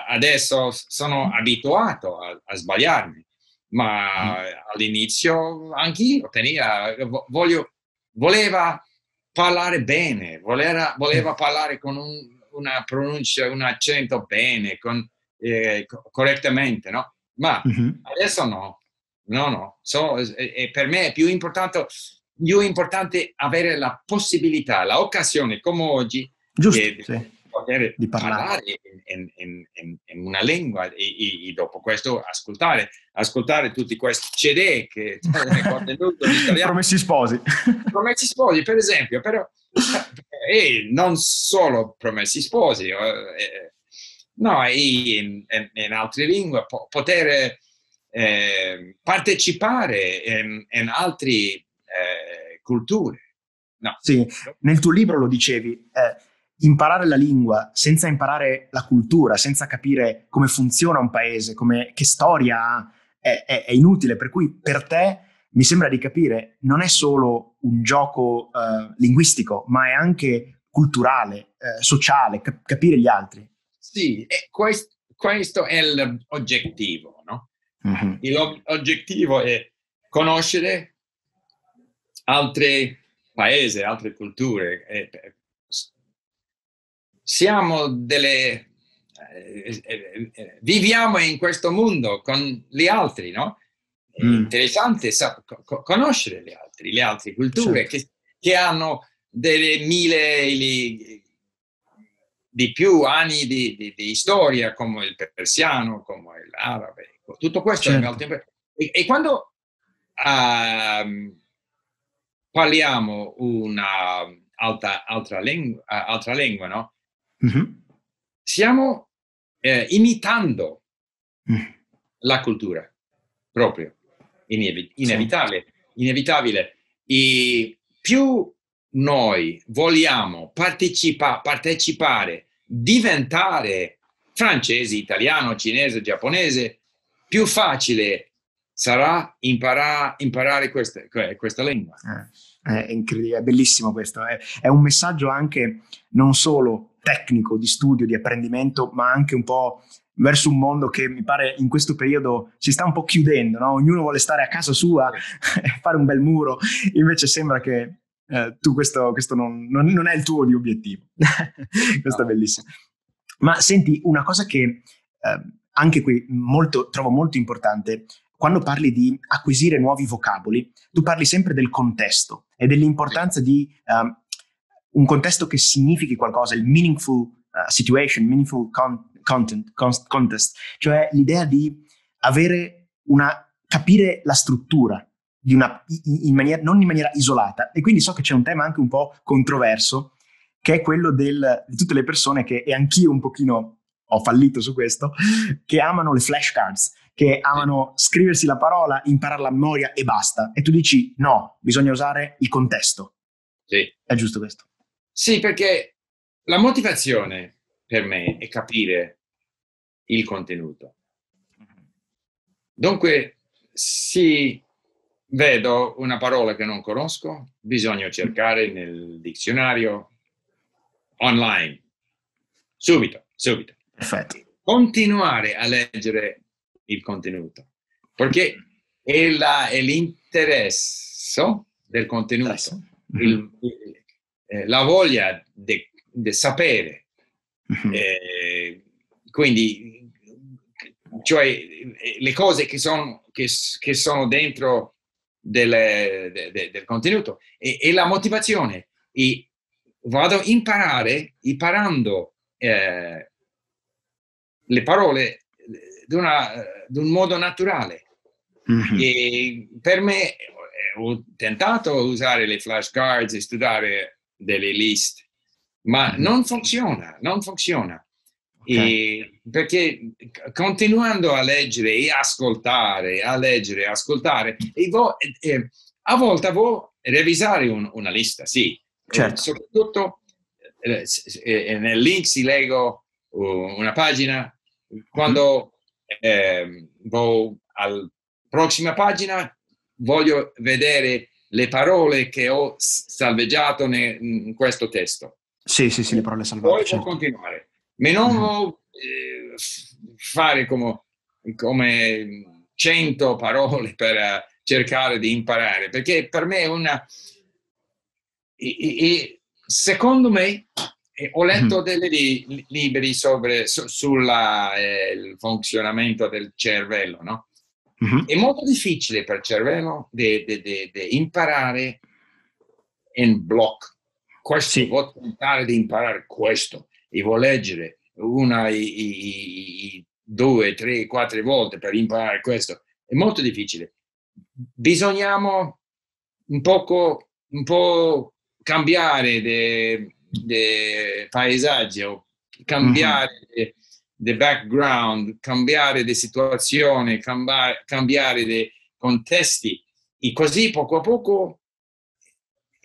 adesso sono abituato a, a sbagliarmi, ma mm. all'inizio anch'io tenia, voglio, voleva parlare bene, voleva, voleva parlare con un, una pronuncia, un accento bene, con, eh, correttamente, no? Ma mm-hmm. adesso no, no, no. So, e, per me è più importante, più importante avere la possibilità, l'occasione come oggi Giusto, di sì. Poter di parlare, parlare in, in, in, in, una lingua e, e, dopo questo ascoltare, ascoltare tutti questi CD che contenuto italiano. Promessi sposi. Promessi sposi, per esempio, però e non solo promessi sposi, eh, no, in, in, altre lingue, po- poter eh, partecipare in, in altre eh, culture. No. Sì, nel tuo libro lo dicevi, eh, imparare la lingua senza imparare la cultura, senza capire come funziona un paese, come, che storia ha, è, è, è, inutile. Per cui per te mi sembra di capire, non è solo un gioco uh, linguistico, ma è anche culturale, uh, sociale, cap- capire gli altri. Sì, questo, questo, è l'oggettivo, no? Mm-hmm. L'oggettivo è conoscere altri paesi, altre culture. Siamo delle... Eh, eh, eh, viviamo in questo mondo con gli altri, no? È mm. interessante sa- co- conoscere le altre, le altre culture certo. che, che, hanno delle mille li, di più anni di, di, di, storia, come il persiano, come l'arabe. Tutto questo certo. è molto importante. E, e quando uh, parliamo una alta, altra, lingua, altra lingua, no? Mm-hmm. Stiamo eh, imitando mm. la cultura proprio inevitabile, inevitabile. E più noi vogliamo partecipa- partecipare, diventare francese, italiano, cinese, giapponese, più facile sarà imparare, imparare questa, questa lingua. Eh, è incredibile, è bellissimo questo. È, è un messaggio anche non solo tecnico, di studio, di apprendimento, ma anche un po' verso un mondo che mi pare in questo periodo si sta un po' chiudendo, no? ognuno vuole stare a casa sua e fare un bel muro, invece sembra che eh, tu questo, questo non, non, non, è il tuo obiettivo. questo no. è bellissimo. Ma senti, una cosa che eh, anche qui molto, trovo molto importante, quando parli di acquisire nuovi vocaboli, tu parli sempre del contesto e dell'importanza di um, un contesto che significhi qualcosa, il meaningful uh, situation, meaningful con- content, contest, cioè l'idea di avere una, capire la struttura di una, in maniera, non in maniera isolata. E quindi so che c'è un tema anche un po' controverso, che è quello del, di tutte le persone che, e anch'io un pochino ho fallito su questo, che amano le flashcards, che amano scriversi la parola, imparare la memoria e basta. E tu dici no, bisogna usare il contesto. Sì. È giusto questo? Sì, perché la motivazione per me è capire il contenuto. Dunque, se vedo una parola che non conosco, bisogna cercare nel dizionario online, subito, subito. Perfetto. Continuare a leggere il contenuto, perché è, la, è l'interesse del contenuto, il, eh, la voglia di sapere Mm-hmm. Eh, quindi, cioè, le cose che sono, che, che sono dentro del, de, de, del contenuto e, e, la motivazione. E vado a imparare, imparando eh, le parole di, un modo naturale. Mm-hmm. E per me ho tentato di usare le flashcards e studiare delle liste ma mm-hmm. non funziona, non funziona. Okay. perché continuando a leggere e ascoltare, a leggere e ascoltare, e vo, eh, a volte vuoi revisare un, una lista, sì, certo. soprattutto eh, eh, nel link si leggo una pagina, quando eh, vado alla prossima pagina voglio vedere le parole che ho salveggiato in questo testo Sì, sì, sì, le parole salvate. Poi certo. può continuare. Ma non mm-hmm. eh, fare come, come 100 parole per uh, cercare di imparare, perché per me è una... E, e, secondo me, eh, ho letto mm-hmm. dei libri sobre, su, sul eh, funzionamento del cervello, no? Mm-hmm. È molto difficile per il cervello di imparare in blocco. Questo, sì. vuol tentare di imparare questo e vuol leggere una, i, i, due, tre, quattro volte per imparare questo. È molto difficile. Bisogniamo un poco, un po' cambiare il paesaggio, cambiare mm-hmm the background, cambiare le situazioni, cambiare, cambiare dei contesti e così poco a poco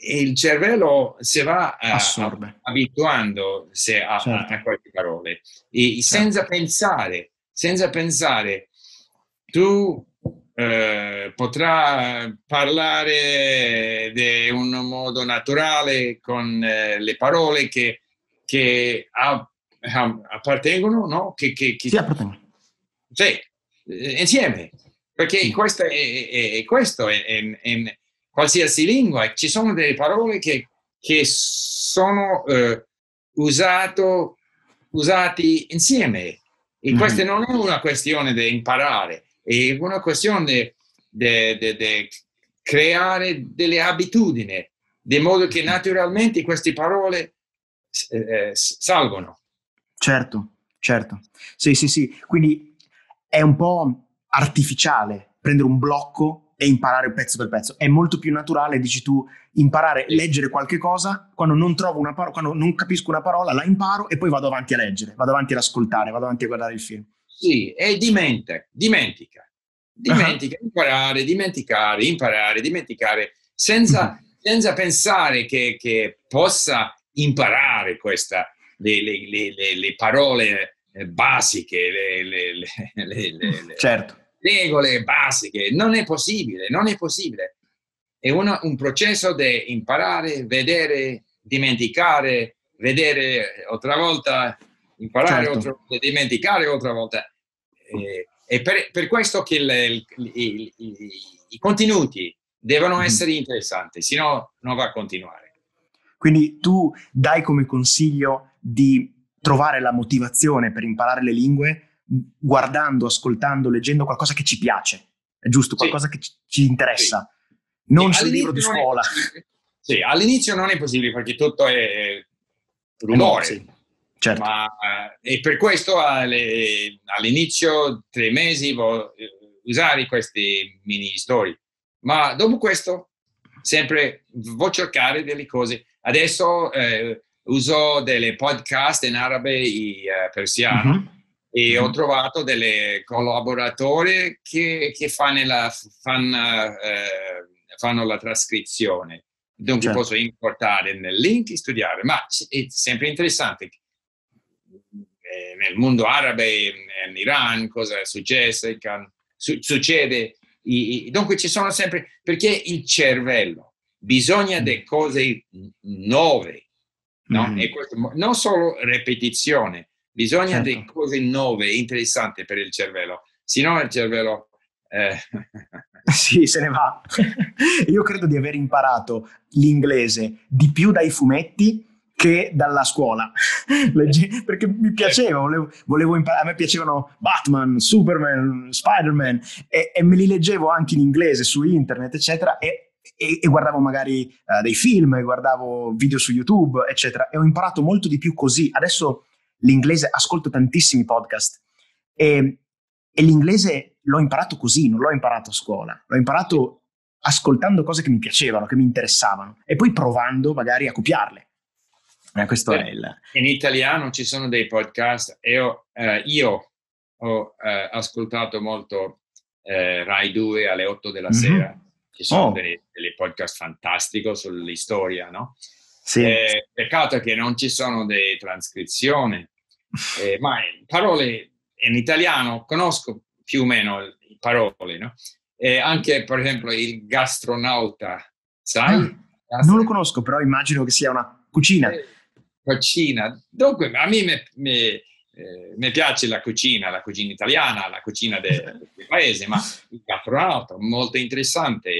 il cervello si va uh, abituando se a, certo. a, queste parole e senza certo. pensare, senza pensare, tu eh, potrai parlare in un modo naturale con eh, le parole che, che ha appartengono, no? Che, che, che, sì, appartengono. Sì, eh, insieme, perché questo è, è, è questo, è, in qualsiasi lingua ci sono delle parole che, che sono eh, usato, usati insieme e mm-hmm. questa non è una questione di imparare, è una questione di creare delle abitudini, di modo che naturalmente queste parole eh, eh salgono. Certo, certo. Sì, sì, sì. Quindi è un po' artificiale prendere un blocco e imparare pezzo per pezzo. È molto più naturale, dici tu, imparare, leggere qualche cosa, quando non trovo una parola, quando non capisco una parola, la imparo e poi vado avanti a leggere, vado avanti ad ascoltare, vado avanti a guardare il film. Sì, e dimentica, dimentica. Dimentica, uh-huh. imparare, dimenticare, imparare, dimenticare, senza, uh-huh. senza pensare che, che possa imparare questa, le, le, le, le parole eh, basiche, le, certo. regole basiche. Non è possibile, non è possibile. È una, un processo di imparare, vedere, dimenticare, vedere altra volta, imparare, certo. altra volta, dimenticare altra volta. E, per, per, questo che il, il, il, i contenuti devono mm-hmm. essere interessanti, se no non va a continuare. Quindi tu dai come consiglio di trovare la motivazione per imparare le lingue guardando, ascoltando, leggendo qualcosa che ci piace, è giusto? Qualcosa sì. che ci interessa, sì. non sul libro di scuola. Sì, all'inizio non è possibile perché tutto è rumore. Sì, certo. Ma, eh, e per questo alle, all'inizio, tre mesi, voglio usare queste mini storie. Ma dopo questo, sempre voglio cercare delle cose Adesso eh, uso delle podcast in arabe e eh, persiano mm-hmm. e mm-hmm. ho trovato delle collaboratori che, che fanno, la, fanno, eh, fanno, la, trascrizione. Dunque certo. posso importare nel link e studiare, ma è sempre interessante eh, nel mondo arabe, in Iran, cosa è successo, succede. Dunque ci sono sempre, perché il cervello bisogna mm. di cose nuove, no? Mm. Questo, non solo ripetizione, bisogna certo. di cose nuove, interessanti per il cervello, se no il cervello... Eh. sì, se ne va. Io credo di aver imparato l'inglese di più dai fumetti che dalla scuola perché mi piaceva, volevo, volevo imparare. A me piacevano Batman, Superman, Spider-Man e, e, me li leggevo anche in inglese su internet, eccetera. E e, e guardavo magari uh, dei film, guardavo video su YouTube, eccetera, e ho imparato molto di più così. Adesso l'inglese, ascolto tantissimi podcast e, e l'inglese l'ho imparato così, non l'ho imparato a scuola, l'ho imparato ascoltando cose che mi piacevano, che mi interessavano e poi provando magari a copiarle. Eh, è il... In italiano ci sono dei podcast e io, eh, io ho eh, ascoltato molto eh, Rai 2 alle 8 della mm-hmm. sera ci sono oh. delle, delle, podcast fantastiche sull'istoria, no? Sì. Eh, peccato che non ci sono delle trascrizioni, eh, ma parole in italiano conosco più o meno le parole, no? Eh, anche per esempio il gastronauta, sai? Ah, non lo conosco, però immagino che sia una cucina. cucina. Dunque, a me mi, eh, piace la cucina, la cucina italiana, la cucina del, del paese, ma il caporalato molto interessante.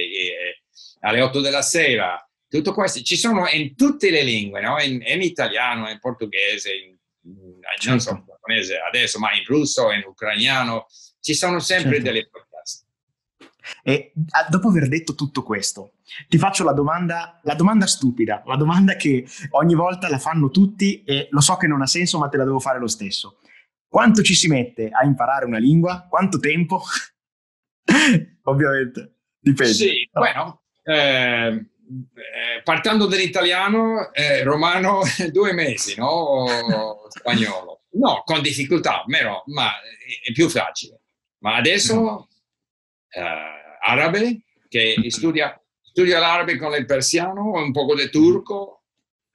Alle 8 della sera, tutto questo ci sono in tutte le lingue, no? in, in, italiano, in portoghese, in, in certo. non so, in giapponese adesso, ma in russo, in ucrainiano, ci sono sempre certo. delle podcast. E dopo aver detto tutto questo, ti faccio la domanda, la domanda stupida, la domanda che ogni volta la fanno tutti e lo so che non ha senso, ma te la devo fare lo stesso. Quanto ci si mette a imparare una lingua? Quanto tempo? Ovviamente, dipende. Sì, no? bueno, eh, eh, partendo dall'italiano, eh, romano due mesi, no? Spagnolo. No, con difficoltà, però, ma è più facile. Ma adesso eh, arabe, che studia, studia l'arabe con il persiano, un po' di turco,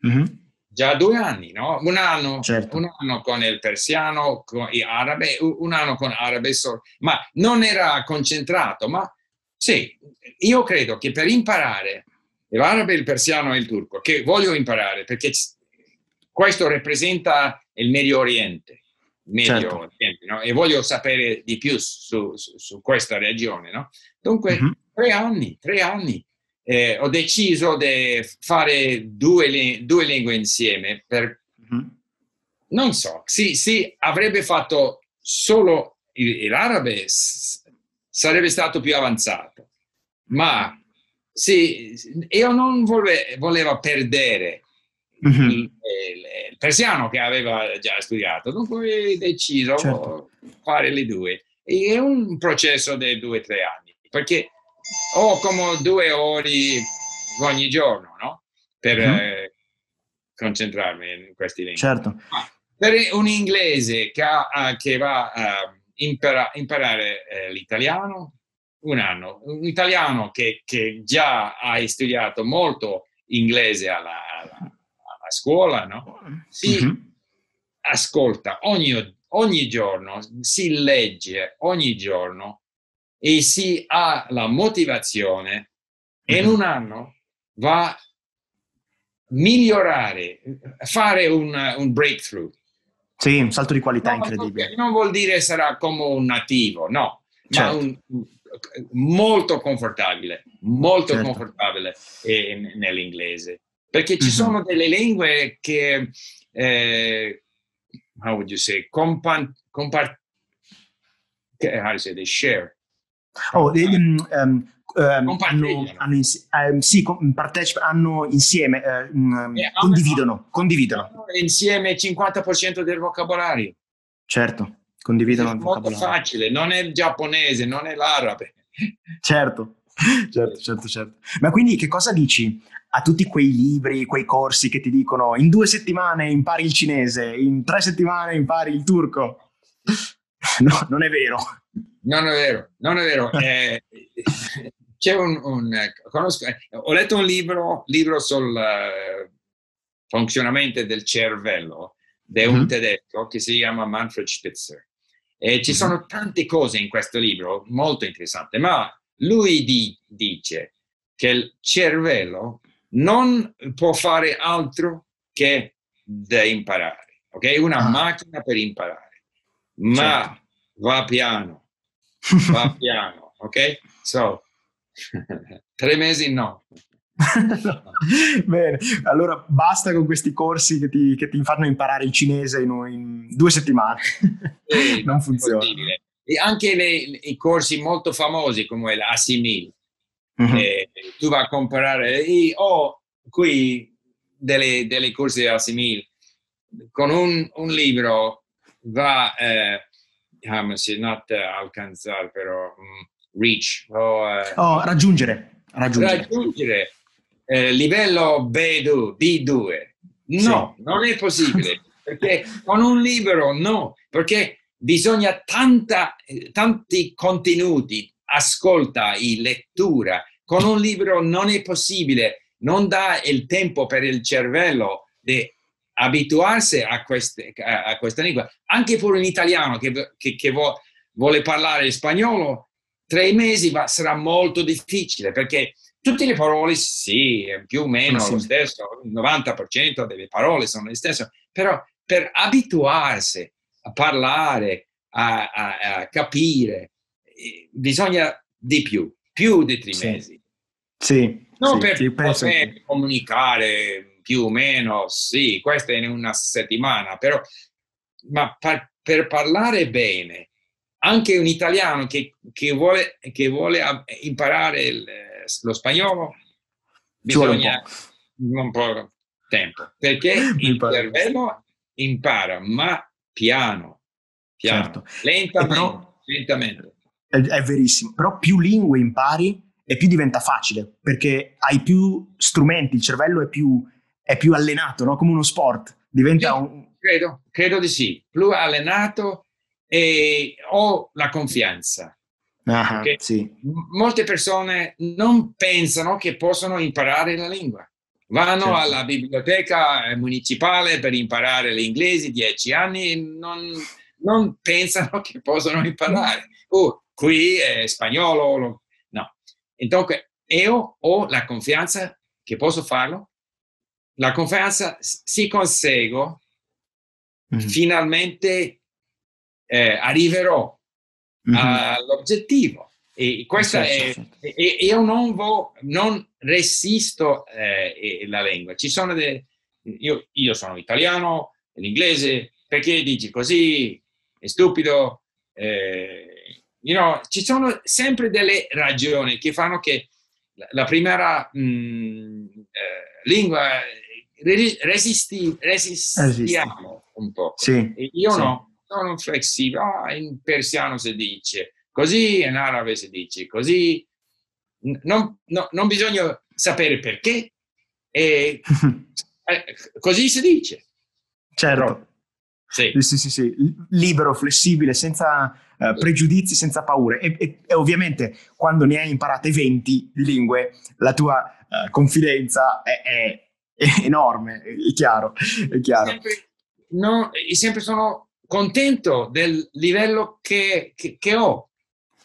mm-hmm. già due anni, no? Un anno, certo. un anno con il persiano, con l'arabe, un anno con l'arabe, ma non era concentrato, ma sì, io credo che per imparare l'arabe, il persiano e il turco, che voglio imparare perché questo rappresenta il Medio Oriente, Medio certo. Oriente no? e voglio sapere di più su, su, su questa regione. No? Dunque, mm-hmm. tre anni, tre anni. Eh, ho deciso di fare due, due, lingue insieme per, mm-hmm. non so, sì, sì, avrebbe fatto solo l'arabe sarebbe stato più avanzato. Ma sì, io non vole, volevo perdere mm-hmm. il, il, persiano che aveva già studiato, dunque ho deciso certo. fare le due. E è un processo di due o tre anni, perché ho come due ore ogni giorno, no? Per mm-hmm. eh, concentrarmi in questi lingue. Certo. Ma per un inglese che, ha, che va a impara, imparare eh, l'italiano un anno, un italiano che, che, già ha studiato molto inglese alla, alla, alla scuola, no? si mm-hmm. ascolta ogni, ogni giorno, si legge ogni giorno e si ha la motivazione e in mm-hmm. un anno va a migliorare, fare un, un breakthrough. Sì, un salto di qualità no, incredibile. Non vuol dire sarà come un nativo, no, certo. ma un, molto confortabile, molto certo. confortabile eh, nell'inglese. Perché ci mm-hmm. sono delle lingue che, eh, how would you say, compan, compart, how do you say, they share. Oh, um, um, hanno, hanno, ins- um, sì, partecipa- hanno insieme, uh, eh, condividono, hanno, condividono. Hanno insieme il 50% del vocabolario. Certo condividono il vocabolario. Molto facile, non è il giapponese, non è l'arabe. Certo, certo, certo, certo. Ma quindi che cosa dici a tutti quei libri, quei corsi che ti dicono in due settimane impari il cinese, in tre settimane impari il turco? No, non è vero. Non è vero, non è vero. Eh, c'è un, un conosco, ho letto un libro, libro sul uh, funzionamento del cervello di un mm-hmm. tedesco che si chiama Manfred Spitzer. E ci mhm. sono tante cose in questo libro molto interessanti, ma lui di, dice che il cervello non può fare altro che da imparare, ok? Una ah. macchina per imparare, ma certo. va piano, va piano, ok? So, tre mesi no. Bene, allora basta con questi corsi che ti, che ti fanno imparare il cinese in, in due settimane. Sì, non funziona. E anche le, i corsi molto famosi come l'Assimil, mm-hmm. eh, tu vai a comprare, e ho qui delle, delle corsi di Assimil, con un, un libro va, eh, not alcanzare però, um, reach, o, eh, oh, raggiungere. Raggiungere. raggiungere eh, livello B2, B2. No, sì. non è possibile, perché con un libro no, perché bisogna tanta, tanti contenuti, ascolta e lettura. Con un libro non è possibile, non dà il tempo per il cervello di abituarsi a, queste, a, a questa lingua. Anche per un italiano che, che, che vuole parlare spagnolo, tre mesi va, sarà molto difficile perché tutte le parole sì, più o meno sì. lo stesso, il 90% delle parole sono le stesse, però per abituarsi a parlare, a, a, a capire, eh, bisogna di più, più di tre sì. mesi. Sì. Non sì, per poter comunicare più o meno, sì, questa è in una settimana, però, ma per, per parlare bene, anche un italiano che, che vuole, che vuole imparare il, lo spagnolo, bisogna un po', un po tempo, perché il cervello impara, ma piano, piano, certo. lentamente, però, lentamente. È, è verissimo, però più lingue impari e più diventa facile, perché hai più strumenti, il cervello è più, è più allenato, no? come uno sport. Diventa sì, un... credo, credo di sì, più allenato e ho la confianza. Ah, sì. Molte persone non pensano che possono imparare la lingua. Vanno certo. alla biblioteca municipale per imparare l'inglese, dieci anni, e non, non pensano che possono imparare. Oh, qui è spagnolo. No. Dunque, io ho la confianza che posso farlo. La confianza si consegue, mm-hmm. finalmente eh, arriverò mm-hmm. all'obbiettivo. E questa certo, è, certo. E, io non, vo, non resisto eh, la lingua. Ci sono delle, io, io sono italiano, l'inglese, perché dici così? È stupido. Eh, you know, ci sono sempre delle ragioni che fanno che la prima mh, mm, eh, lingua resisti, resistiamo un po'. Sì, io sì. no, sono flessibile. Oh, in persiano si dice così, in arabo si dice così. Non, no, non bisogna sapere perché, e, eh, così si dice. Certo. Però, sì. Sì, sì, sì, libero, flessibile, senza uh, pregiudizi, senza paure. E, e, e, ovviamente quando ne hai imparate 20 lingue, la tua uh, confidenza è, è, è, enorme, è chiaro. È chiaro. Sempre, no, sempre sono contento del livello che, che, che ho.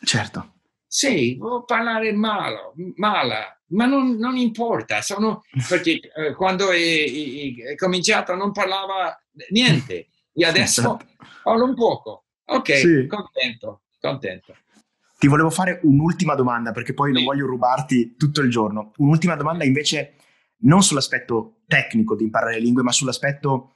Certo. Sì, può parlare male, male ma non, non, importa, sono, perché eh, quando è, è, è, cominciato non parlava niente e adesso esatto. parlo un poco. Ok, sì. contento, contento. Ti volevo fare un'ultima domanda perché poi sì. non voglio rubarti tutto il giorno. Un'ultima domanda invece non sull'aspetto tecnico di imparare le lingue, ma sull'aspetto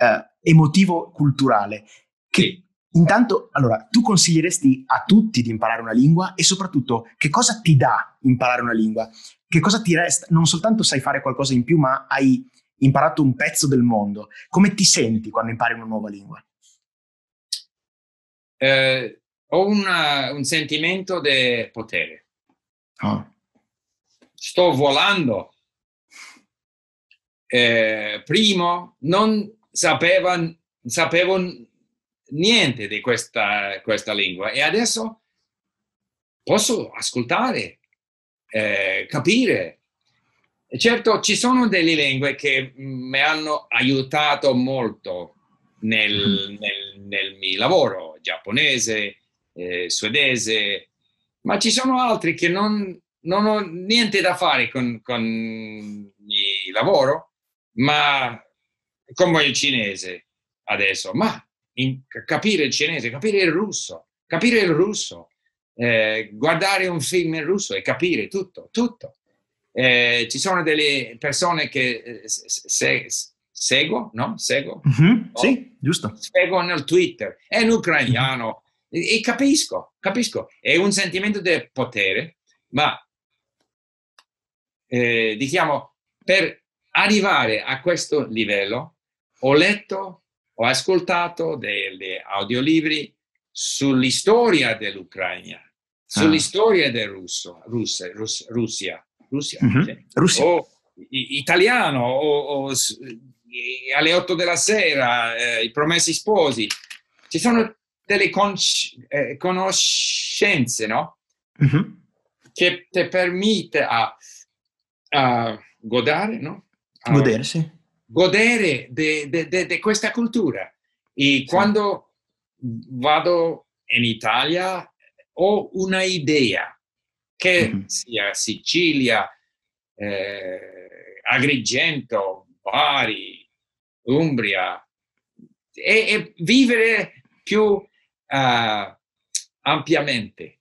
eh, emotivo-culturale. Che sì. intanto, allora, tu consiglieresti a tutti di imparare una lingua e soprattutto che cosa ti dà imparare una lingua? Che cosa ti resta? Non soltanto sai fare qualcosa in più, ma hai imparato un pezzo del mondo. Come ti senti quando impari una nuova lingua? Eh, ho una, un sentimento di potere. Oh. Sto volando. Eh, primo non sapevo, sapevo niente di questa, questa, lingua e adesso posso ascoltare, eh, capire Certo, ci sono delle lingue che mi hanno aiutato molto nel, mm-hmm. nel, nel mio lavoro, giapponese, eh, svedese, ma ci sono altri che non, non ho niente da fare con, con il lavoro, ma come il cinese adesso, ma in, capire il cinese, capire il russo, capire il russo, eh, guardare un film in russo e capire tutto, tutto. Eh, ci sono delle persone che eh, se, seguo, no? Seguo? Mm-hmm, oh, sì, giusto. Seguo nel Twitter, è un ucrainiano mm-hmm. e, e, capisco, capisco. È un sentimento di potere, ma eh, diciamo, per arrivare a questo livello ho letto, ho ascoltato degli audiolibri sull'istoria dell'Ucraina, sull'istoria ah. del russo, Russia, Russia Russia, mm-hmm. cioè, Russia. o italiano, o, o, alle 8 della sera, eh, i promessi sposi. Ci sono delle con- eh, conoscenze, no? Mm-hmm. Che ti permette a, a godere, no? A godere, sì. Godere di questa cultura. E quando vado in Italia ho una idea che mm-hmm. sia Sicilia, eh, Agrigento, Bari, Umbria, e, e vivere più uh, ampiamente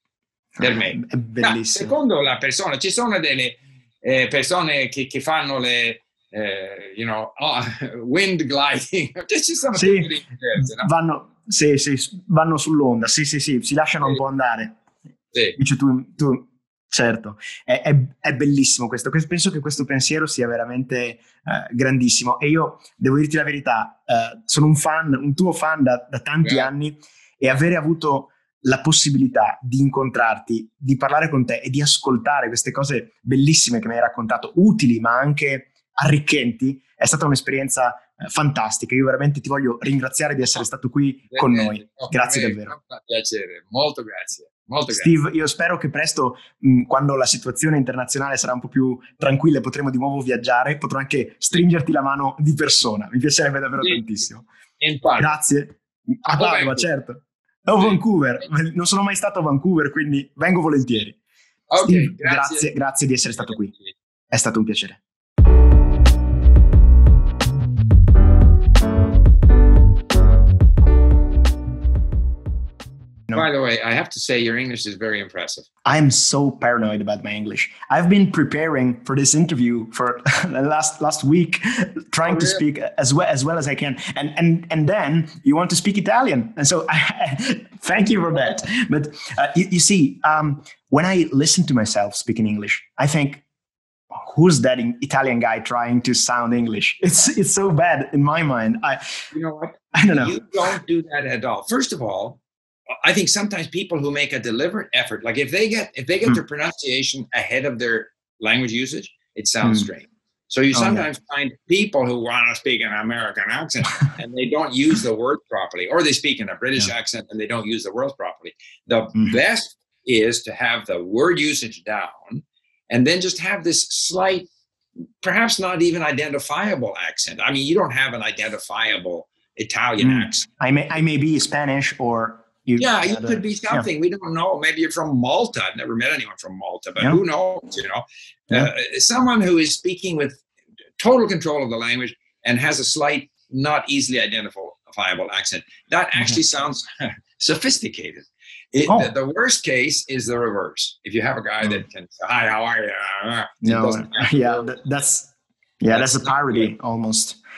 per me. Ma secondo la persona, ci sono delle eh, persone che, che, fanno le, eh, you know, oh, wind gliding, che ci sono sì, diverse, no? vanno, sì, sì, vanno sull'onda, sì, sì, sì, si lasciano sì. un po' andare. Sì. Dice tu, tu certo, è, è, è, bellissimo questo, penso che questo pensiero sia veramente eh, grandissimo e io devo dirti la verità, eh, sono un fan, un tuo fan da, da tanti yeah. anni e avere avuto la possibilità di incontrarti, di parlare con te e di ascoltare queste cose bellissime che mi hai raccontato, utili ma anche arricchenti, è stata un'esperienza eh, fantastica. Io veramente ti voglio ringraziare di essere stato qui con noi. Grazie davvero. Un piacere, molto grazie. Molto Steve, grazie. io spero che presto, mh, quando la situazione internazionale sarà un po' più tranquilla e potremo di nuovo viaggiare, potrò anche stringerti la mano di persona. Mi piacerebbe davvero sì. tantissimo. Grazie. A Padova, certo. O sì. Vancouver, non sono mai stato a Vancouver, quindi vengo volentieri. Okay, Steve, grazie. grazie, grazie di essere stato qui. È stato un piacere. No. By the way, I have to say your English is very impressive. I'm so paranoid about my English. I've been preparing for this interview for last last week, trying oh, really? to speak as well as well as I can, and and and then you want to speak Italian, and so I, thank you for that. But uh, you, you, see, um, when I listen to myself speaking English, I think. Who's that Italian guy trying to sound English? It's it's so bad in my mind. I, you know what? I don't know. You don't do that at all. First of all, I think sometimes people who make a deliberate effort, like if they get if they get mm. their pronunciation ahead of their language usage, it sounds mm. strange. So you sometimes oh, yeah. find people who want to speak an American accent and they don't use the word properly, or they speak in a British yeah. accent and they don't use the words properly. The mm. best is to have the word usage down and then just have this slight, perhaps not even identifiable accent. I mean, you don't have an identifiable Italian mm. accent. I may I may be Spanish or you yeah, you could be something. Yeah. We don't know. Maybe you're from Malta. I've never met anyone from Malta, but yeah. who knows? You know, yeah. uh, someone who is speaking with total control of the language and has a slight, not easily identifiable accent. That mm-hmm. actually mm-hmm. sounds sophisticated. It, oh. the, the, worst case is the reverse. If you have a guy mm. that can say, "Hi, how are you?" no, yeah, that, that's yeah, that's a parody almost.